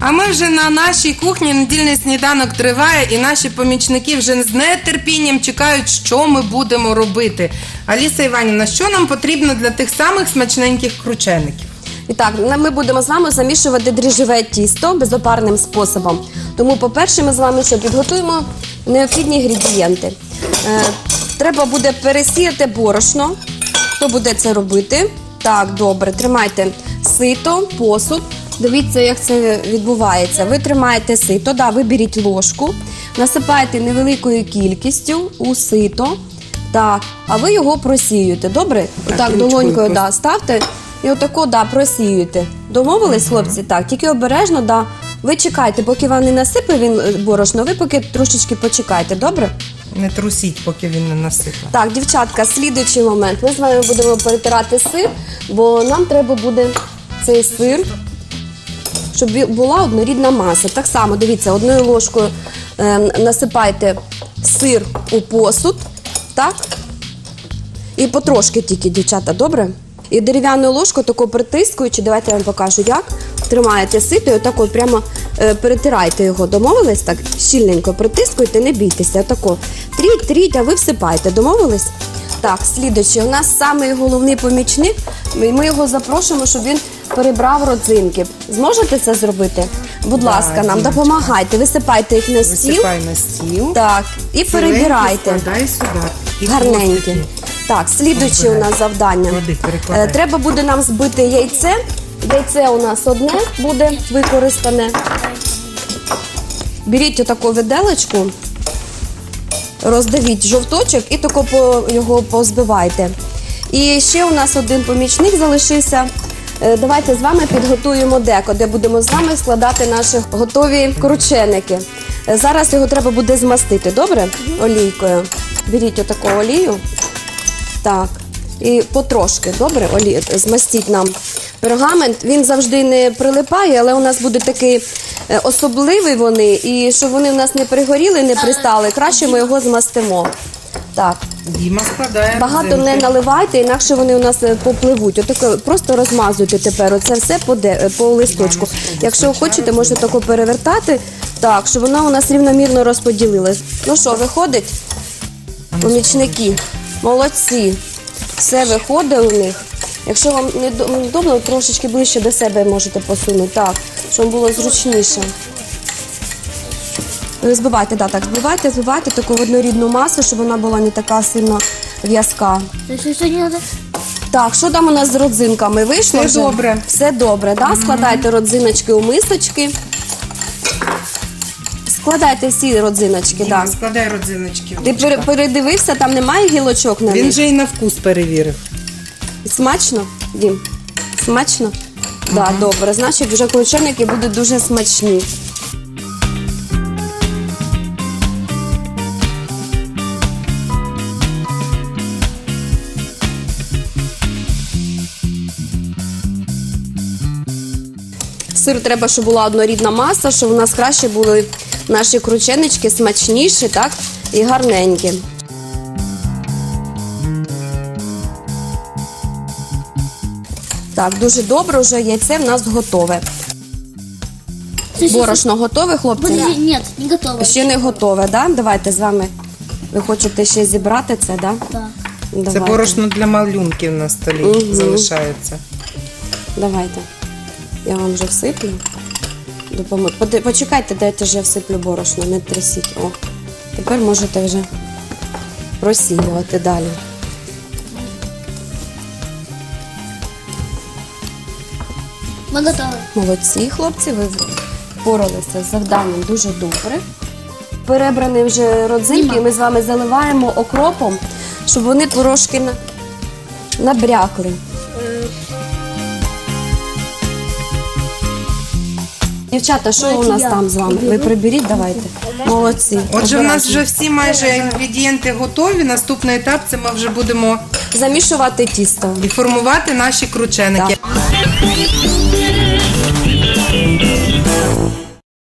А ми вже на нашій кухні недільний сніданок триває, і наші помічники вже з нетерпінням чекають, що ми будемо робити. Аліса Іванівна, що нам потрібно для тих самих смачненьких кручеників? І так, ми будемо з вами замішувати дріжджове тісто безопарним способом. Тому, по-перше, ми з вами що підготуємо необхідні інгредієнти. Е, треба буде пересіяти борошно. Хто буде це робити? Так, добре, тримайте сито, посуд. Дивіться, як це відбувається. Ви тримаєте сито, да, виберіть ложку, насипаєте невеликою кількістю у сито. Так, а ви його просіюєте. Добре? Так, Отак долонькою да, ставте і отако да, просіюєте. Домовились, хлопці? Так, тільки обережно, да. Ви чекайте, поки вам не насипе він е, борошно, ви поки трошечки почекайте, добре? Не трусіть, поки він не насипає. Так, дівчатка, слідуючий момент. Ми з вами будемо перетирати сир, бо нам треба буде цей сир, щоб була однорідна маса. Так само, дивіться, одною ложкою е, насипайте сир у посуд, так? І потрошки тільки, дівчата, добре? І дерев'яною ложкою тако притискуючи, давайте я вам покажу, як. Тримаєте сито і отако прямо е, перетирайте його. Домовились так? Щільненько притискуйте, не бійтеся. Отако. Тріть, тріть, а ви всипаєте. Домовились? Так, слідуючи, у нас самий головний помічник. Ми ми його запрошуємо, щоб він перебрав родзинки. Зможете це зробити? Будь ласка, нам Дімочка. допомагайте. Висипайте їх на стіл. Висипай на стіл. Так, і перебирайте. Складай сюди. І Гарненькі. Так, слідуюче у нас завдання. Клади, перекладай. Е, Треба буде нам збити яйце. Яйце у нас одне буде використане. Беріть отаку виделочку, роздавіть жовточок і тако його позбивайте. І ще у нас один помічник залишився. Е, Давайте з вами підготуємо деко, де будемо з вами складати наші готові крученики. Е, Зараз його треба буде змастити, добре? Олійкою. Беріть отаку олію. Так. І потрошки, добре, олі... змастіть нам пергамент. Він завжди не прилипає, але у нас буде такий е, особливий вони, і щоб вони в нас не пригоріли, не пристали, краще ми його змастимо. Так. Діма складає. Багато не родзинки. наливайте, інакше вони у нас е, попливуть. Отако просто розмазуйте тепер. Оце все по, де, е, по листочку. Якщо хочете, можете тако перевертати, так, щоб воно у нас рівномірно розподілилось. Ну що, виходить? Помічники, молодці. Все виходить у них. Якщо вам не до- удобно, трошечки ближче до себе можете посунути, так, щоб було зручніше. Збивайте, да, так, збивайте, збивайте таку однорідну масу, щоб вона була не така сильно в'язка. Так, що там у нас з родзинками? Вийшло Все вже? добре. Все добре, да? Складайте родзиночки у мисочки. Складайте всі родзиночки, так. складай родзиночки. Ти пере- передивився, там немає гілочок на Він них? же і на вкус перевірив. Смачно, Дім? Смачно? Так, да, добре. Значить, вже крученики будуть дуже смачні. Сир треба, щоб була однорідна маса, щоб у нас краще були наші крученички смачніші, так? І гарненькі. Так, дуже добре, вже яйце в нас готове. Борошно готове, хлопці? Подожди, нет, не готово. Ще не готове, да? Давайте з вами. Ви хочете ще зібрати це, да? Да. Це Давайте. борошно для малюнків на столі Мгм. залишається. Давайте. Я вам вже всиплю. Поди- Почекайте, дайте вже всиплю борошно, не трясіть. О. Тепер можете вже просіювати далі. Мы готові. Молодці, хлопці, ви впоралися з завданням дуже добре. Перебрані вже родзинки, ми з вами заливаємо окропом, щоб вони трошки на- набрякли. Дівчата, що у нас там з вами? Ви приберіть, давайте. Молодці. Отже, в нас вже всі майже інгредієнти готові. Наступний етап це ми вже будемо замішувати тісто. і формувати наші крученики. Так.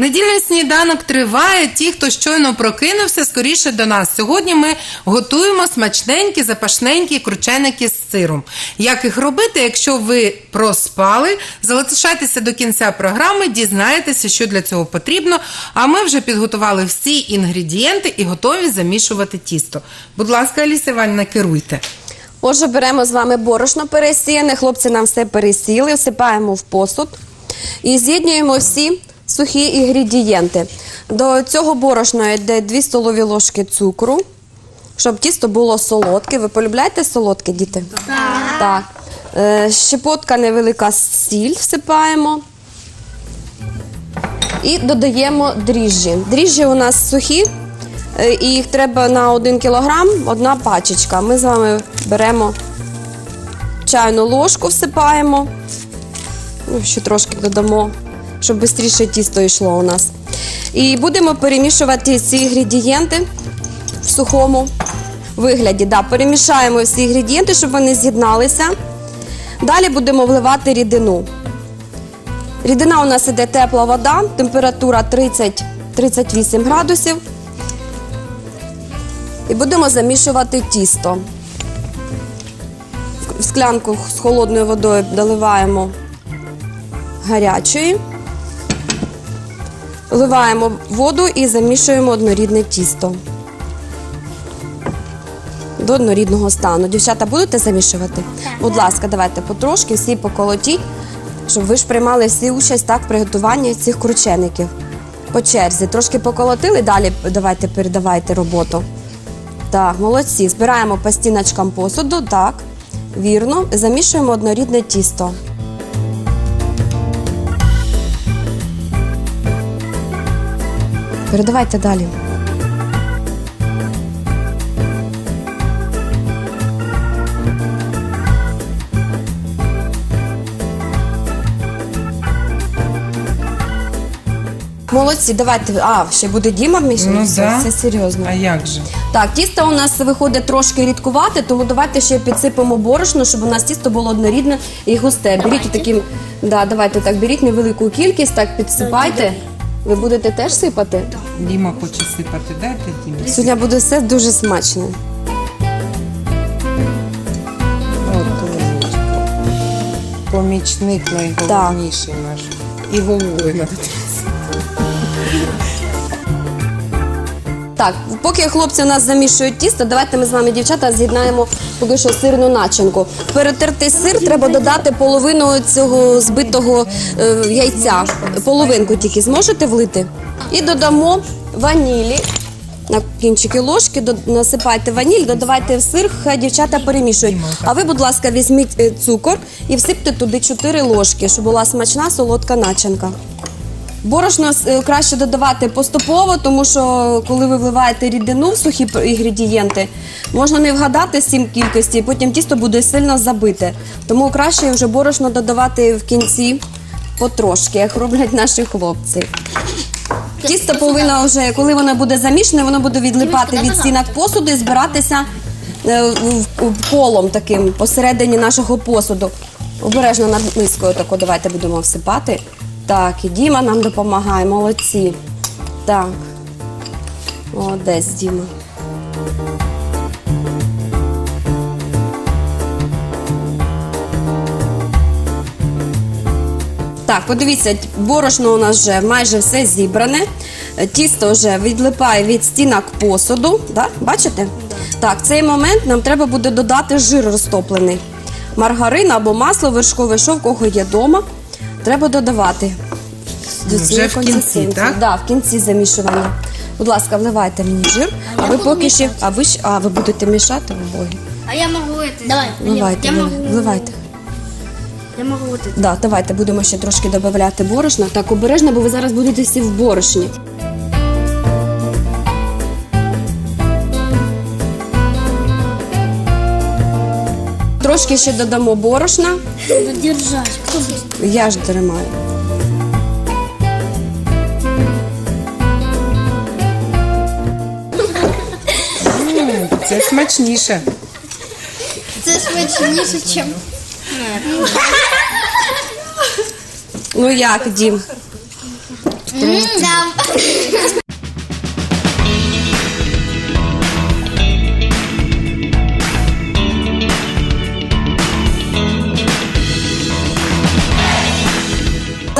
Недільний сніданок триває. Ті, хто щойно прокинувся, скоріше до нас. Сьогодні ми готуємо смачненькі, запашненькі крученики з сиром. Як їх робити, якщо ви проспали, залишайтеся до кінця програми, дізнаєтеся, що для цього потрібно. А ми вже підготували всі інгредієнти і готові замішувати тісто. Будь ласка, Аліса Іванівна, керуйте. Отже, беремо з вами борошно пересіяне. Хлопці нам все пересіли, всипаємо в посуд і з'єднуємо всі сухі інгредієнти. До цього борошна йде 2 столові ложки цукру, щоб тісто було солодке. Ви полюбляєте солодке, діти? Так. так. Е, щепотка невелика сіль всипаємо. І додаємо дріжджі. Дріжджі у нас сухі, е, і їх треба на 1 кілограм, одна пачечка. Ми з вами беремо чайну ложку, всипаємо. Ну, ще трошки додамо, щоб швидше тісто йшло у нас. І будемо перемішувати ці інгредієнти в сухому вигляді. Да, перемішаємо всі інгредієнти, щоб вони з'єдналися. Далі будемо вливати рідину. Рідина у нас іде тепла вода, температура 30-38 градусів. І будемо замішувати тісто. В склянку з холодною водою доливаємо гарячої. Вливаємо воду і замішуємо однорідне тісто. До однорідного стану. Дівчата, будете замішувати? Будь ласка, давайте потрошки всі поколотіть, щоб ви ж приймали всі участь так в приготуванні цих кручеників. По черзі. Трошки поколотили, далі давайте передавайте роботу. Так, молодці. Збираємо по стіночкам посуду. Так, вірно. Замішуємо однорідне тісто. Передавайте далі. Молодці, давайте. А, ще буде Діма мішати? Ну, да. Це серйозно. А як же? Так, тісто у нас виходить трошки рідкувати, тому давайте ще підсипемо борошно, щоб у нас тісто було однорідне і густе. Беріть таким, да, давайте так, беріть невелику кількість, так підсипайте. Ви будете теж сипати? Діма хоче сипати. Дайте Дімі. Сьогодні буде все дуже смачне. Помічник найголовніший наш. І головою надо. Так, поки хлопці у нас замішують тісто, давайте ми з вами, дівчата, з'єднаємо поки що сирну начинку. Перетертий сир треба додати половину цього збитого е, яйця. Половинку тільки зможете влити. І додамо ванілі. На кінчики ложки насипайте ваніль, додавайте в сир, хай дівчата перемішують. А ви, будь ласка, візьміть е, цукор і всипте туди 4 ложки, щоб була смачна солодка начинка. Борошно е, краще додавати поступово, тому що коли ви вливаєте рідину в сухі п- інгредієнти, можна не вгадати сім кількості, і потім тісто буде сильно забите. Тому краще вже борошно додавати в кінці потрошки, як роблять наші хлопці. Тісто повинно вже, коли воно буде замішане, воно буде відлипати від стінок посуду і збиратися е, в- в- колом таким посередині нашого посуду. Обережно над мискою тако давайте будемо всипати. Так, і Діма нам допомагає, молодці. Так. Молодець, Діма. Так, подивіться, борошно у нас вже майже все зібране. Тісто вже відлипає від стінок посуду. Да? Бачите? Так, в цей момент нам треба буде додати жир розтоплений. Маргарин або масло, вершкове шов, кого є вдома. Треба додавати. до вже цієї в кінці, консистенції. так? Да, в кінці замішування. Будь ласка, вливайте мені жир, а ви поки ще. А ви, ж- а ви будете мішати обоє? А я могу это. Давай. Вливайте, я ви- могу. вливайте. Я могу вот это. Да, давайте будемо ще трошки додавати борошна. Так, обережно, бо ви зараз будете всі в борошні. Трошки ще додамо борошна. Надо держать. Кто будет? Я ж тримаю. Це смачніше. Це смачніше, чем... Ну як, Дім?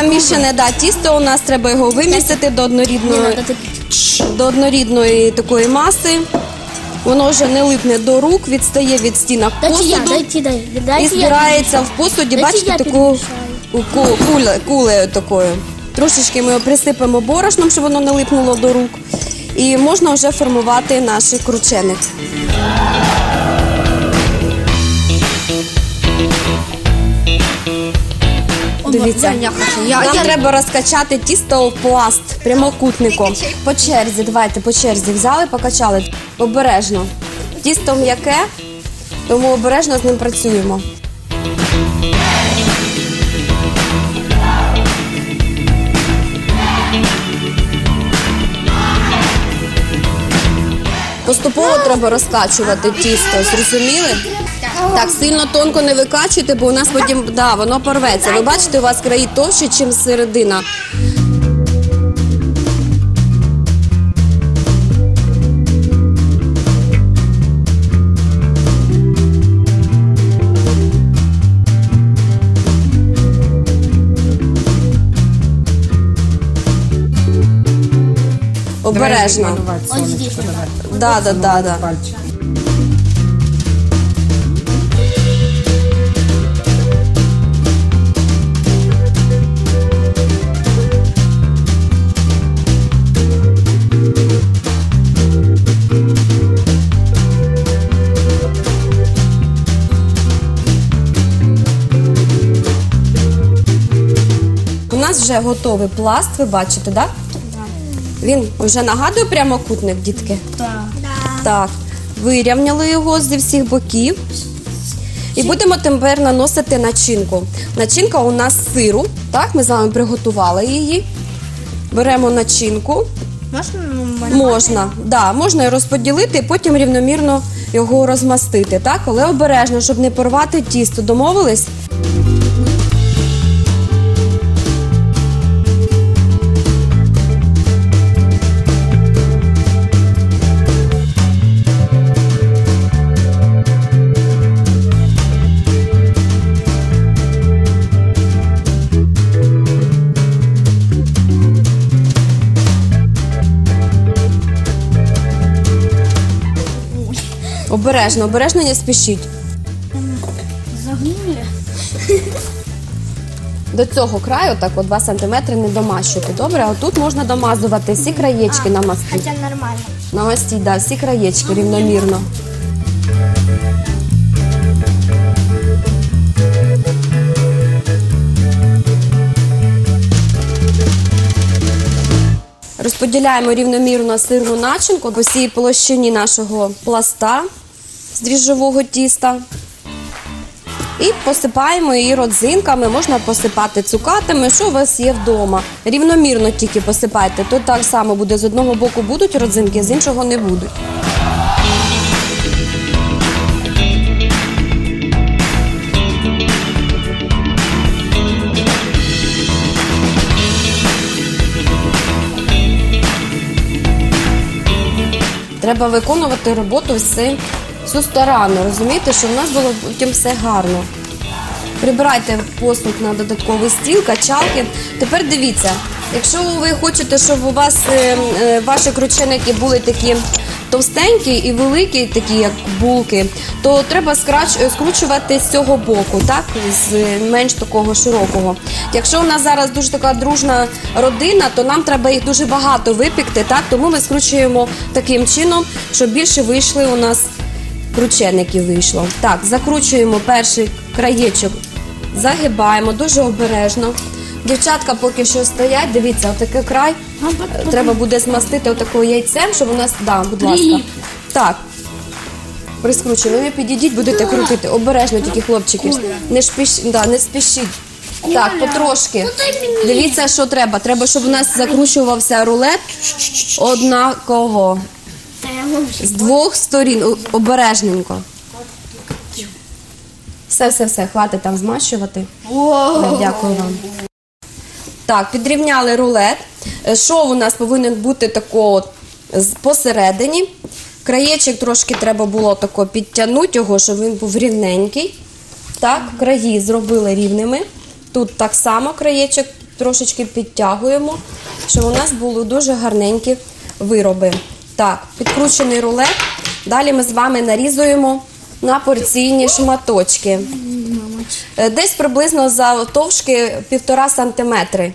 Замішане да, тісто у нас треба його вимістити до однорідної, до однорідної такої маси. Воно вже не липне до рук, відстає від стінок Дайте я, посуду дайте, дайте, і дайте я. збирається в посуді, Дайте бачите, я таку ку- куле- кулею такою. Трошечки ми його присипемо борошном, щоб воно не липнуло до рук. І можна вже формувати наші крученик. Дивіться, нам треба розкачати тісто в пласт прямокутником. По черзі, давайте по черзі взяли, покачали. Обережно. Тісто м'яке, тому обережно з ним працюємо. Поступово треба розкачувати тісто, зрозуміли? Так, сильно тонко не викачуйте, бо у нас потім да, воно порветься. Ви бачите, у вас краї товщі, ніж середина. Обережно. Вот здесь. Да, да, да, да. Нас вже готовий пласт, ви бачите, так? Він вже нагадує прямокутник, дітки? Да. Так, вирівняли його зі всіх боків. І будемо тепер наносити начинку. Начинка у нас з сиру. Так, ми з вами приготували її. Беремо начинку. Можно? Можна, да, можна і розподілити, і потім рівномірно його розмастити. Так, але обережно, щоб не порвати тісто. Домовились? Обережно, обережно не спішіть. Загнули? До цього краю, так, о 2 см не домащуйте. Добре, а тут можна домазувати всі краєчки намастити. Хотя нормально. Намастіть, да, всі краєчки рівномірно. Розподіляємо рівномірно сирну начинку по всій площині нашого пласта з дріжджового тіста. І посипаємо її родзинками, можна посипати цукатами, що у вас є вдома. Рівномірно тільки посипайте. То так само буде з одного боку будуть родзинки, з іншого не будуть. Треба виконувати роботу все, всю старанно, розумієте, щоб в нас було потім все гарно. Прибирайте посуд на додатковий стіл, качалки. Тепер дивіться, якщо ви хочете, щоб у вас е, е, ваші крученики були такі товстенькі і великі, такі як булки, то треба скрач, е, скручувати з цього боку, так, з е, менш такого широкого. Якщо у нас зараз дуже така дружна родина, то нам треба їх дуже багато випікти, так, тому ми скручуємо таким чином, щоб більше вийшли у нас кручеників вийшло. Так, закручуємо перший краєчок, загибаємо дуже обережно. Дівчатка поки що стоять, дивіться, отакий край треба буде змастити отакою яйцем, щоб у нас, да, будь ласка. Так. Прискручуємо, ви підійдіть, будете крутити. Обережно тільки хлопчики. Не, шпіш, да, не спішіть. Так, потрошки. Дивіться, що треба. Треба, щоб у нас закручувався рулет однаково. З двох сторін обережненько. Все, все, все, хватить там змащувати. Дякую вам. Так, підрівняли рулет. Е, Шов у нас повинен бути тако от з- посередині. Краєчок трошки треба було тако підтягнути його, щоб він був рівненький. Так, краї зробили рівними. Тут так само краєчок трошечки підтягуємо, щоб у нас були дуже гарненькі вироби. Так, підкручений рулет. Далі ми з вами нарізуємо на порційні шматочки. Е, Десь приблизно завтовшки півтора сантиметри.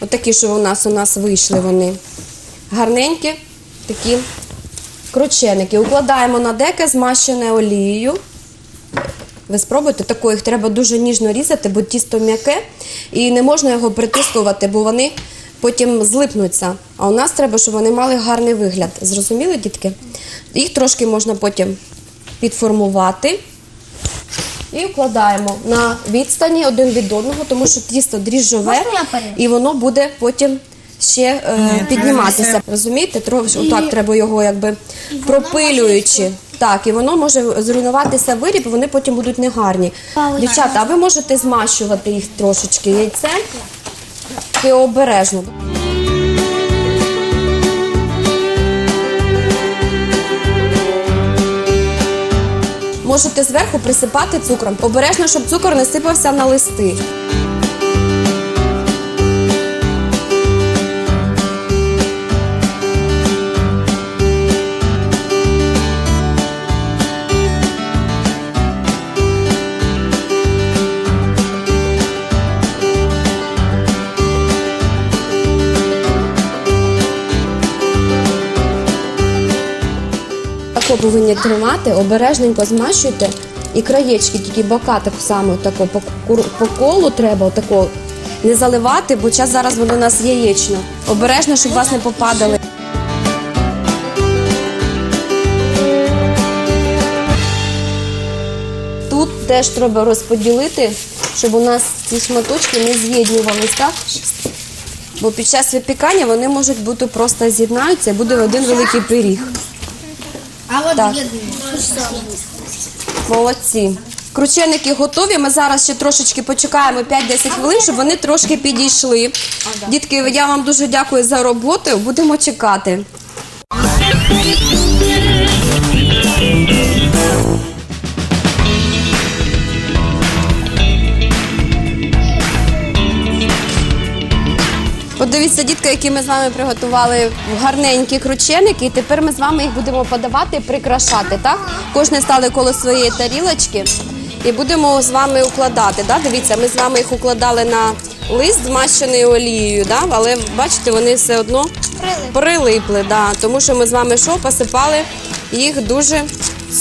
Отакі, що у нас у нас вийшли вони. Гарненькі такі крученики. Укладаємо на деке, змащене олією. Ви спробуйте тако, їх треба дуже ніжно різати, бо тісто м'яке і не можна його притискувати, бо вони потім злипнуться. А у нас треба, щоб вони мали гарний вигляд. Зрозуміли, дітки? Їх трошки можна потім підформувати. І вкладаємо на відстані один від одного, тому що тісто дріжджове і воно буде потім ще е, підніматися. Розумієте? Трошки отак треба його якби пропилюючи. Так, і воно може зруйнуватися виріб, вони потім будуть негарні. Дівчата, а ви можете змащувати їх трошечки яйцем і обережно. Можете зверху присипати цукром. Обережно, щоб цукор не сипався на листи. Тако тримати, обережненько змащуйте. І краєчки, тільки бока так само тако, по, по колу треба тако не заливати, бо час зараз воно у нас яєчно. Обережно, щоб вас не попадали. Тут теж треба розподілити, щоб у нас ці шматочки не з'єднувались, так? Бо під час випікання вони можуть бути просто з'єднаються буде один великий пиріг. Так. Молодці. Крученики готові. Ми зараз ще трошечки почекаємо 5-10 хвилин, щоб вони трошки підійшли. Дітки, я вам дуже дякую за роботу. Будемо чекати. Подивіться, дітки, які ми з вами приготували гарненькі крученики. І тепер ми з вами їх будемо подавати прикрашати. Так? Кожне стали коло своєї тарілочки і будемо з вами укладати. Да? Дивіться, ми з вами їх укладали на лист, змащений олією, да? але бачите, вони все одно прилипли. Да? Тому що ми з вами що посипали їх дуже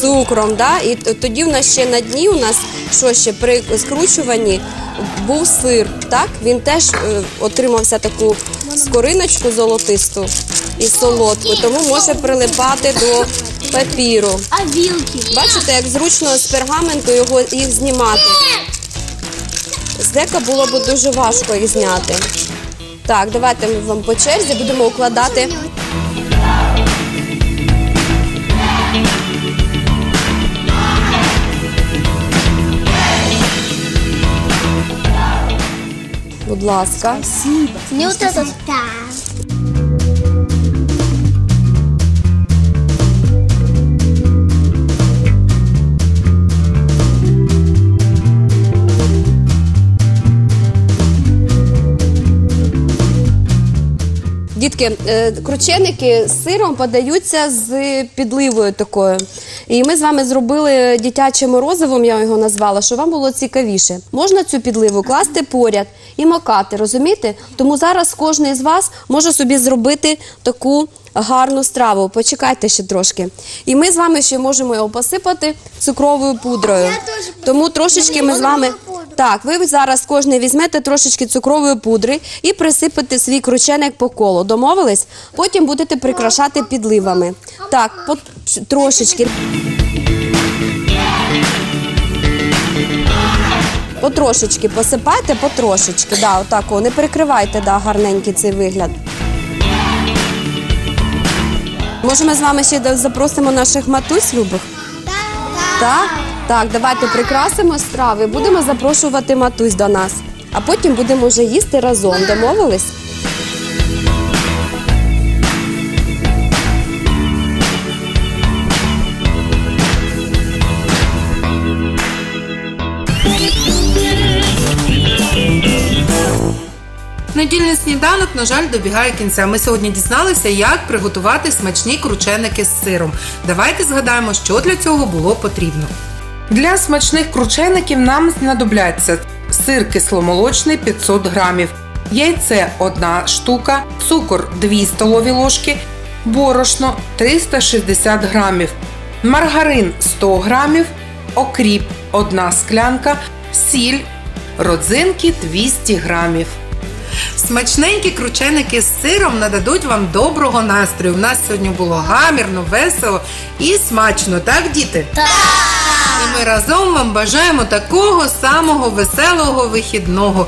цукром. Да? І тоді в нас ще на дні у нас що ще при скручуванні був сир. Так? Він теж е, отримався таку скориночку золотисту і солодку, тому може прилипати до папіру. А вилки? Бачите, як зручно з пергаменту його їх знімати. З дека було б дуже важко їх зняти. Так, давайте ми вам по черзі будемо укладати. Будь ласка. Не вот этот. Да. Дітки, е, крученики з сиром подаються з підливою такою. І ми з вами зробили дитячим морозивом, я його назвала, щоб вам було цікавіше. Можна цю підливу класти поряд і макати, розумієте? Тому зараз кожен з вас може собі зробити таку гарну страву. Почекайте ще трошки. І ми з вами ще можемо його посипати цукровою пудрою. Тому трошечки ми з вами. Так, ви зараз кожен візьмете трошечки цукрової пудри і присипете свій крученик по колу. Домовились? Потім будете прикрашати підливами. Так, по трошечки. Потрошечки посипайте, потрошечки. Да, отак, о, не перекривайте да, гарненький цей вигляд. Може, ми з вами ще запросимо наших матусь любих? Так? Так, давайте прикрасимо страви. Будемо запрошувати матусь до нас. А потім будемо вже їсти разом. Домовились? Недільний сніданок, на жаль, добігає кінця. Ми сьогодні дізналися, як приготувати смачні крученики з сиром. Давайте згадаємо, що для цього було потрібно. Для смачних кручеників нам знадобляться сир кисломолочний 500 грамів, яйце 1 штука, цукор 2 столові ложки, борошно 360 грамів, маргарин 100 грамів, окріп 1 склянка, сіль, родзинки 200 грамів. Смачненькі крученики з сиром нададуть вам доброго настрою. У нас сьогодні було гамірно, весело і смачно, так, діти? Так! І ми разом вам бажаємо такого самого веселого вихідного.